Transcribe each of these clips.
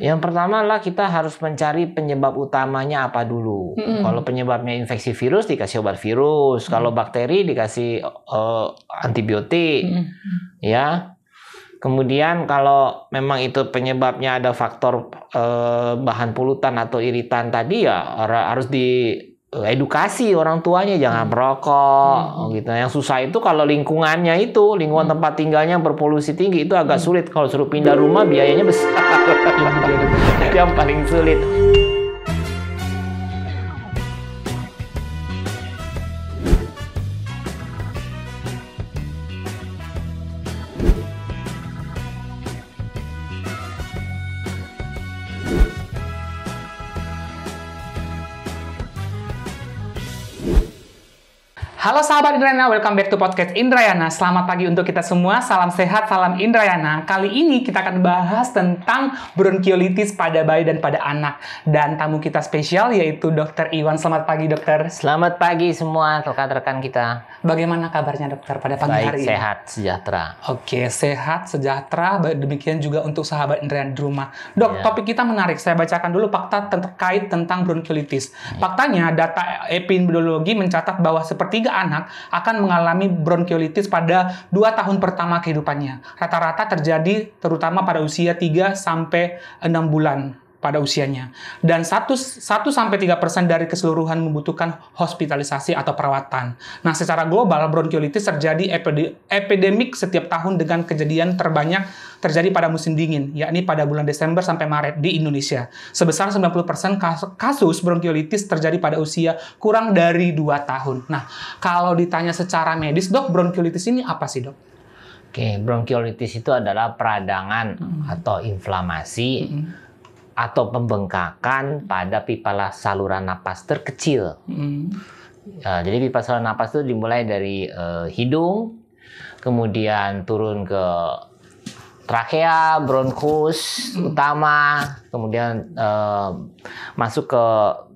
Yang pertama lah kita harus mencari penyebab utamanya apa dulu. Mm-mm. Kalau penyebabnya infeksi virus dikasih obat virus, kalau bakteri dikasih eh, antibiotik, Mm-mm. ya. Kemudian kalau memang itu penyebabnya ada faktor eh, bahan polutan atau iritan tadi ya harus di edukasi orang tuanya jangan merokok Hmm. gitu. Yang susah itu kalau lingkungannya itu lingkungan tempat tinggalnya berpolusi tinggi itu agak sulit kalau suruh pindah rumah biayanya besar. Itu dia, Dok. Itu yang paling sulit. Halo sahabat Indrayana, welcome back to podcast Indrayana. Selamat pagi untuk kita semua. Salam sehat, salam Indrayana. Kali ini kita akan bahas tentang bronkiolitis pada bayi dan pada anak. Dan tamu kita spesial yaitu Dr. Iwan. Selamat pagi, Dokter. Selamat pagi semua rekan-rekan kita. Bagaimana kabarnya, Dokter, pada pagi Baik, hari ini? sehat, sejahtera. Oke, sehat, sejahtera. Demikian juga untuk sahabat Indrayana di rumah. Dok, Iya. topik kita menarik. Saya bacakan dulu fakta terkait tentang bronkiolitis. Iya. Faktanya, data epidemiologi mencatat bahwa sepertiga anak akan mengalami bronkiolitis pada 2 tahun pertama kehidupannya. Rata-rata terjadi terutama pada usia 3 sampai 6 bulan pada usianya. Dan 1 1 sampai 3% dari keseluruhan membutuhkan hospitalisasi atau perawatan. Nah, secara global bronkiolitis terjadi epide- epidemik setiap tahun dengan kejadian terbanyak terjadi pada musim dingin, yakni pada bulan Desember sampai Maret di Indonesia. Sebesar 90% kas- kasus bronkiolitis terjadi pada usia kurang dari 2 tahun. Nah, kalau ditanya secara medis, Dok, bronkiolitis ini apa sih, Dok? Oke, bronkiolitis itu adalah peradangan atau inflamasi Mm, atau pembengkakan pada pipa saluran napas terkecil. mm, Ya, jadi pipa saluran napas itu dimulai dari eh, hidung, kemudian turun ke trakea, bronkus utama, kemudian eh, masuk ke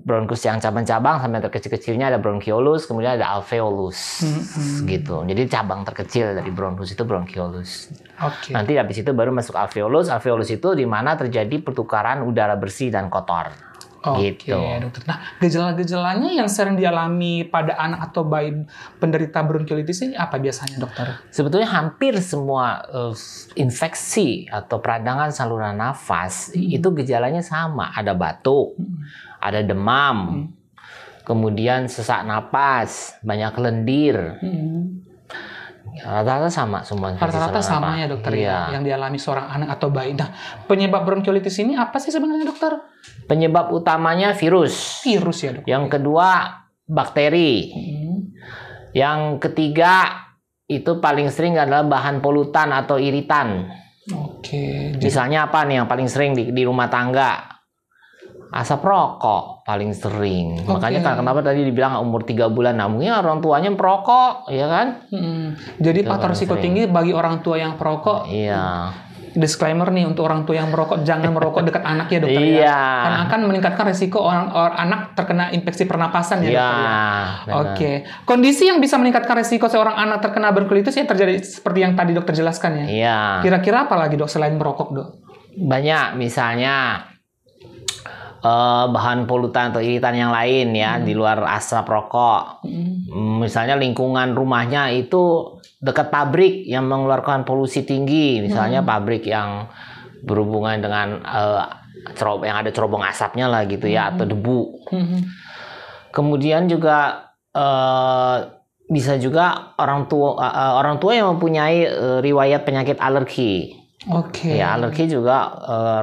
bronkus yang cabang-cabang sampai terkecil-kecilnya ada bronchiolus, kemudian ada alveolus Mm-mm. gitu. Jadi cabang terkecil dari bronkus itu bronchiolus. Oke. Nanti habis itu baru masuk alveolus. Alveolus itu di mana terjadi pertukaran udara bersih dan kotor. Oke, gitu. dokter. Nah, gejala-gejalanya yang sering dialami pada anak atau bayi penderita bronkiolitis ini apa biasanya, dokter? Sebetulnya hampir semua eh, infeksi atau peradangan saluran nafas itu gejalanya sama. Ada batuk, ada demam, kemudian sesak napas, banyak lendir. Rata-rata sama semua. Rata-rata sama ya, dokter Iya. ya, yang dialami seorang anak atau bayi. Nah, penyebab bronkiolitis ini apa sih sebenarnya, dokter? Penyebab utamanya virus. Virus ya, dokter. Yang kedua bakteri. Hmm. Yang ketiga itu paling sering adalah bahan polutan atau iritan. Oke. Jadi, Misalnya apa nih yang paling sering di, di rumah tangga? Asap rokok paling sering. Oke. Makanya kan kenapa tadi dibilang umur 3 bulan. Nah, mungkin orang tuanya perokok, ya kan? Hmm. Jadi Itu faktor risiko tinggi bagi orang tua yang perokok. Iya. Disclaimer nih untuk orang tua yang merokok jangan merokok dekat anak ya, dokter ya. Iya. Karena akan meningkatkan risiko orang, orang anak terkena infeksi pernapasan ya, Iya. dokter ya. benar. Oke, kondisi yang bisa meningkatkan resiko seorang anak terkena bronkiolitis ya terjadi seperti yang tadi dokter jelaskan ya. Iya. Kira-kira apa lagi dok selain merokok dok? Banyak misalnya eh, bahan polutan atau iritan yang lain ya di luar asap rokok. Hmm, Misalnya lingkungan rumahnya itu dekat pabrik yang mengeluarkan polusi tinggi, misalnya pabrik yang berhubungan dengan eh, cerob yang ada cerobong asapnya lah gitu ya atau debu. Mhm. Kemudian juga eh, bisa juga orang tua eh, orang tua yang mempunyai eh, riwayat penyakit alergi. Oke. Ya alergi juga eh,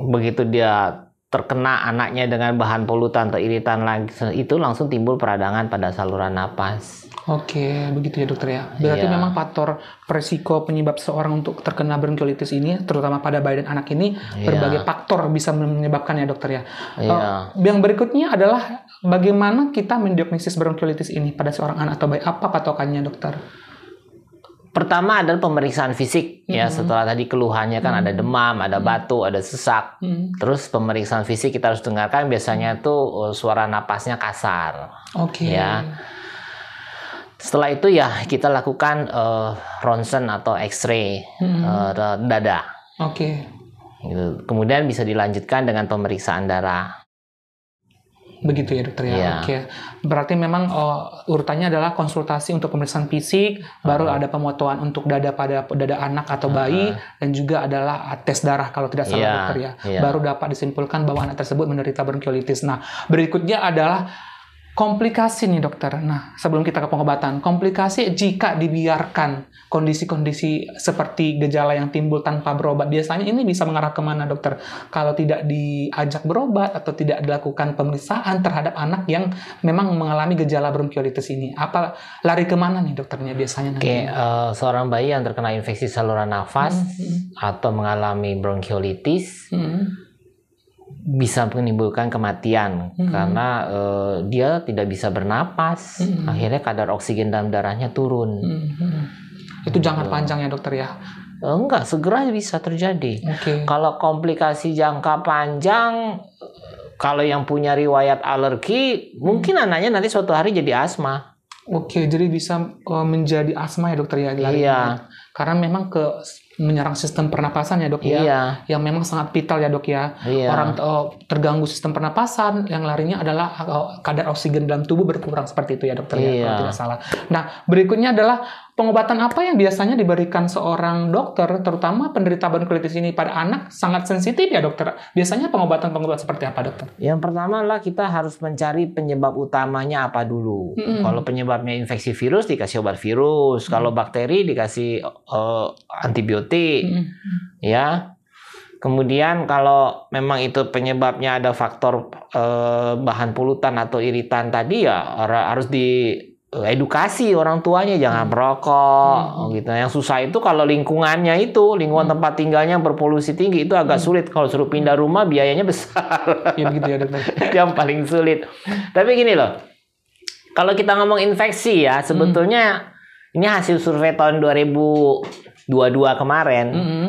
begitu dia terkena anaknya dengan bahan polutan atau iritan lagi itu langsung timbul peradangan pada saluran napas. Oke, begitu ya dokter ya. Berarti Iya. memang faktor resiko penyebab seorang untuk terkena bronkiolitis ini, terutama pada bayi dan anak ini, Iya. berbagai faktor bisa menyebabkan ya dokter ya. Iya. Eh, yang berikutnya adalah bagaimana kita mendiagnosis bronkiolitis ini pada seorang anak atau bayi. Apa patokannya dokter? Pertama adalah pemeriksaan fisik ya setelah tadi keluhannya kan ada demam, ada batuk, ada sesak. Hmm. Terus pemeriksaan fisik kita harus dengarkan biasanya tuh eh, suara napasnya kasar. Oke. Ya. Setelah itu ya kita lakukan eh, ronsen atau X-ray Hmm. eh, dada. Oke. Gitu. Kemudian bisa dilanjutkan dengan pemeriksaan darah. Begitu ya dokter ya. Iya. Oke. Berarti memang oh, urutannya adalah konsultasi untuk pemeriksaan fisik, baru Uh-huh. ada pemotoan untuk dada pada dada anak atau bayi, dan juga adalah tes darah kalau tidak salah Iya, dokter ya. iya. Baru dapat disimpulkan bahwa anak tersebut menderita bronkiolitis. Nah, berikutnya adalah komplikasi nih dokter. Nah, sebelum kita ke pengobatan, komplikasi jika dibiarkan kondisi-kondisi seperti gejala yang timbul tanpa berobat, biasanya ini bisa mengarah ke mana dokter? Kalau tidak diajak berobat atau tidak dilakukan pemeriksaan terhadap anak yang memang mengalami gejala bronkiolitis ini, apa lari ke mana nih dokternya biasanya? Oke, eh, seorang bayi yang terkena infeksi saluran nafas Hmm, atau mengalami bronkiolitis hmm, bisa menimbulkan kematian Hmm. karena eh, dia tidak bisa bernapas. Hmm. Akhirnya kadar oksigen dalam darahnya turun. hmm, hmm. Itu jangka panjang ya dokter ya? Eh, enggak, segera bisa terjadi. Oke. Kalau komplikasi jangka panjang, kalau yang punya riwayat alergi, mungkin anaknya nanti suatu hari jadi asma. Oke, jadi bisa uh, menjadi asma ya dokter ya? Iya. Karena memang ke menyerang sistem pernapasan ya dok ya? Iya, Yang memang sangat vital ya dok ya? iya. Orang uh, terganggu sistem pernapasan, yang larinya adalah uh, kadar oksigen dalam tubuh berkurang seperti itu ya dokter ya? Iya. Kalau tidak salah. Nah, berikutnya adalah pengobatan apa yang biasanya diberikan seorang dokter, terutama penderita bronkiolitis ini pada anak sangat sensitif ya dokter? Biasanya pengobatan-pengobatan seperti apa dokter? Yang pertama adalah kita harus mencari penyebab utamanya apa dulu. Mm-mm. Kalau penyebabnya infeksi virus dikasih obat virus, kalau bakteri dikasih eh, antibiotik, Mm. ya. Kemudian kalau memang itu penyebabnya ada faktor eh, bahan polutan atau iritan tadi ya har- harus di edukasi orang tuanya jangan merokok Hmm. gitu. Yang susah itu kalau lingkungannya itu lingkungan tempat tinggalnya berpolusi tinggi itu agak sulit kalau suruh pindah rumah biayanya besar. Ya begitu ya dokter. itu yang paling sulit. Tapi gini loh, kalau kita ngomong infeksi ya, sebetulnya ini hasil survei tahun 2022 kemarin. Mm-mm.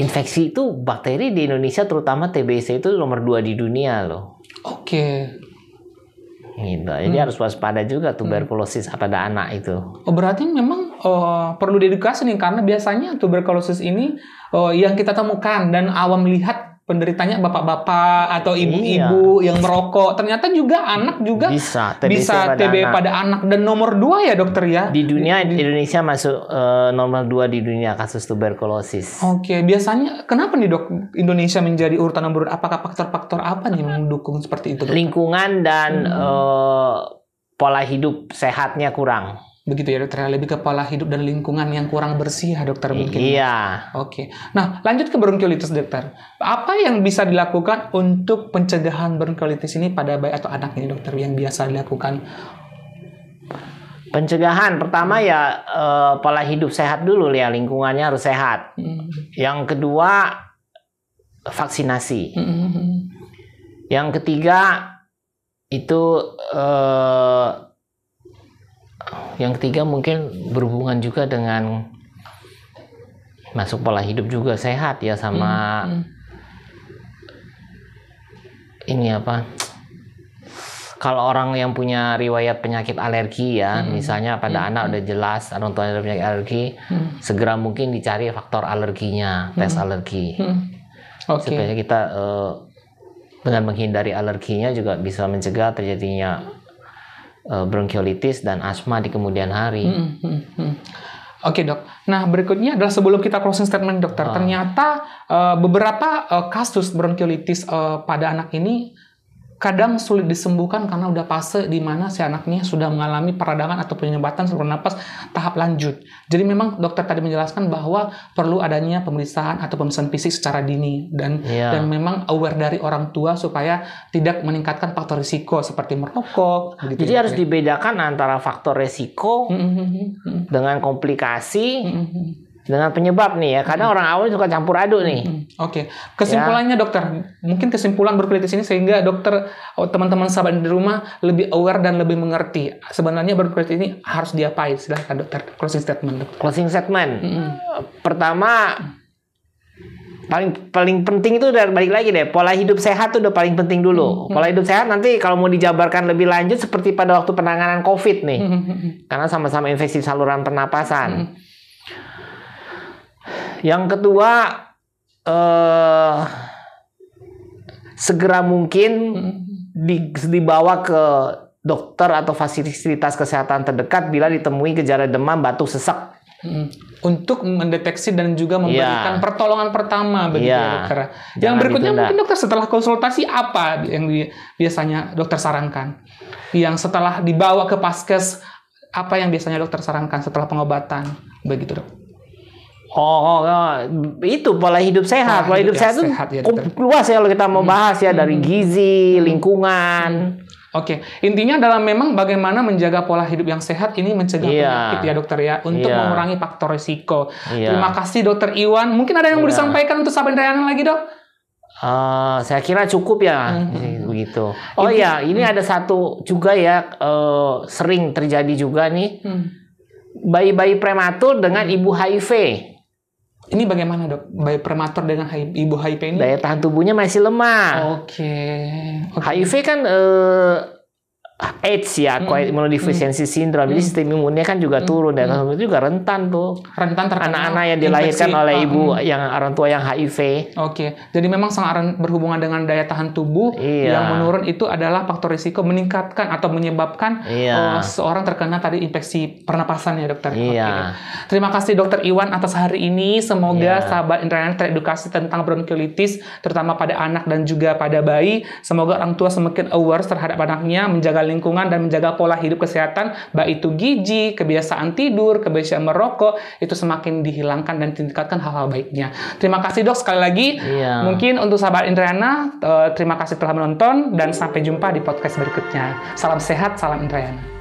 Infeksi itu bakteri di Indonesia terutama TBC itu nomor dua di dunia loh. Oke. Gitu. Jadi harus waspada juga tuberkulosis pada anak itu. Oh, berarti memang eh, perlu diedukasi nih karena biasanya tuberkulosis ini eh, yang kita temukan dan awam lihat penderitanya bapak-bapak atau ibu-ibu yang merokok. Ternyata juga anak juga Bisa TBC bisa pada TB anak. pada anak dan nomor dua ya dokter ya. Di dunia Indonesia masuk eh, nomor dua di dunia kasus tuberkulosis. Oke, biasanya kenapa nih dok Indonesia menjadi urutan nomor dua? Apakah faktor-faktor apa nih yang mendukung seperti itu? Dok? Lingkungan dan Hmm. eh, pola hidup sehatnya kurang. Begitu ya dokter, lebih ke pola hidup dan lingkungan yang kurang bersih ya dokter mungkin. Iya. Oke. Nah, lanjut ke bronkiolitis, dokter. Apa yang bisa dilakukan untuk pencegahan bronkiolitis ini pada bayi atau anak ini, dokter, yang biasa dilakukan? Pencegahan pertama ya eh, pola hidup sehat dulu ya lingkungannya harus sehat. Hmm. Yang kedua vaksinasi. Hmm. Yang ketiga itu eh, yang ketiga mungkin berhubungan juga dengan masuk pola hidup juga sehat ya sama Hmm. ini apa kalau orang yang punya riwayat penyakit alergi ya misalnya pada anak udah jelas orang tuanya ada penyakit alergi Hmm. segera mungkin dicari faktor alerginya tes alergi Hmm. Oke. supaya kita eh, dengan menghindari alerginya juga bisa mencegah terjadinya eh, bronkiolitis dan asma di kemudian hari Hmm, hmm, hmm. Oke dok. Nah berikutnya adalah sebelum kita closing statement dokter, Ah. ternyata eh, beberapa eh, kasus bronkiolitis eh, pada anak ini kadang sulit disembuhkan karena udah fase di mana si anaknya sudah mengalami peradangan atau penyebatan saluran napas tahap lanjut. Jadi memang dokter tadi menjelaskan bahwa perlu adanya pemeriksaan atau pemeriksaan fisik secara dini dan Iya. dan memang aware dari orang tua supaya tidak meningkatkan faktor risiko seperti merokok. begitu jadi ya, harus dibedakan antara faktor resiko Hmm, hmm, dengan komplikasi hmm, hmm. Dengan penyebab nih ya kadang orang awam suka campur aduk nih Hmm, Oke, kesimpulannya dokter, mungkin kesimpulan bronkiolitis ini sehingga dokter, oh, teman-teman sahabat di rumah lebih aware dan lebih mengerti. Sebenarnya bronkiolitis ini harus diapain? Silahkan dokter, closing statement. Dokter. closing statement Mm-mm. pertama paling paling penting itu udah balik lagi deh pola hidup sehat tuh udah paling penting dulu pola hidup sehat nanti kalau mau dijabarkan lebih lanjut seperti pada waktu penanganan covid nih karena sama-sama infeksi saluran pernapasan yang kedua eh segera mungkin Hmm. di- dibawa ke dokter atau fasilitas kesehatan terdekat bila ditemui gejala demam, batuk, sesak. Mm. Untuk mendeteksi dan juga memberikan Iya. pertolongan pertama begitu ya Iya. dokter. Yang Jangan berikutnya ditunda. mungkin dokter setelah konsultasi apa yang bi- biasanya dokter sarankan? Yang setelah dibawa ke paskes apa yang biasanya dokter sarankan setelah pengobatan begitu dok? Oh, oh, oh, itu pola hidup sehat. Pola Pola hidup hidup yang sehat itu sehat, ya, dokter. luas ya kalau kita mau bahas ya dari gizi, lingkungan. Oke, intinya adalah memang bagaimana menjaga pola hidup yang sehat ini mencegah Iya. penyakit ya dokter ya untuk Iya. mengurangi faktor risiko. Iya. Terima kasih dokter Iwan. Mungkin ada yang mau Iya. disampaikan untuk sahabat Indriana lagi dok? Eh, saya kira cukup ya Hmm. begitu. Oh Inti- ya, ini ada satu juga ya eh, sering terjadi juga nih Hmm. bayi-bayi prematur dengan ibu HIV. Ini bagaimana dok? Bayi prematur dengan ibu HIV ini? Daya tahan tubuhnya masih lemah. Oke. Oke. HIV kan eh, AIDS ya, Hmm. acquired immunodeficiency syndrome. Jadi sistem imunnya kan juga turun dan itu juga rentan tuh. rentan terkena Anak-anak yang dilahirkan infeksi. oleh ibu hmm. yang orang tua yang HIV. Oke, jadi memang sangat berhubungan dengan daya tahan tubuh Iya. yang menurun itu adalah faktor risiko meningkatkan atau menyebabkan Iya. oh, seorang terkena tadi infeksi pernapasan ya dokter. Iya. Oke. Terima kasih dokter Iwan atas hari ini. Semoga Iya. sahabat Indrayana teredukasi tentang bronkiolitis terutama pada anak dan juga pada bayi. Semoga orang tua semakin aware terhadap anaknya, menjaga lingkungan dan menjaga pola hidup kesehatan, baik itu gizi, kebiasaan tidur, kebiasaan merokok, itu semakin dihilangkan dan ditingkatkan hal-hal baiknya. Terima kasih dok sekali lagi. Iya. Mungkin untuk sahabat Indrayana, eh, terima kasih telah menonton dan sampai jumpa di podcast berikutnya. Salam sehat, salam Indrayana.